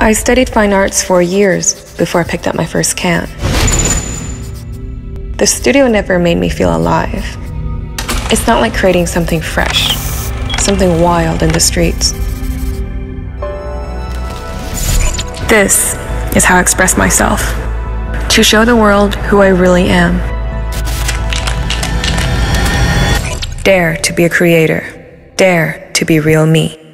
I studied fine arts for years before I picked up my first can. The studio never made me feel alive. It's not like creating something fresh, something wild in the streets. This is how I express myself to show the world who I really am. Dare to be a creator. Dare to be Realme.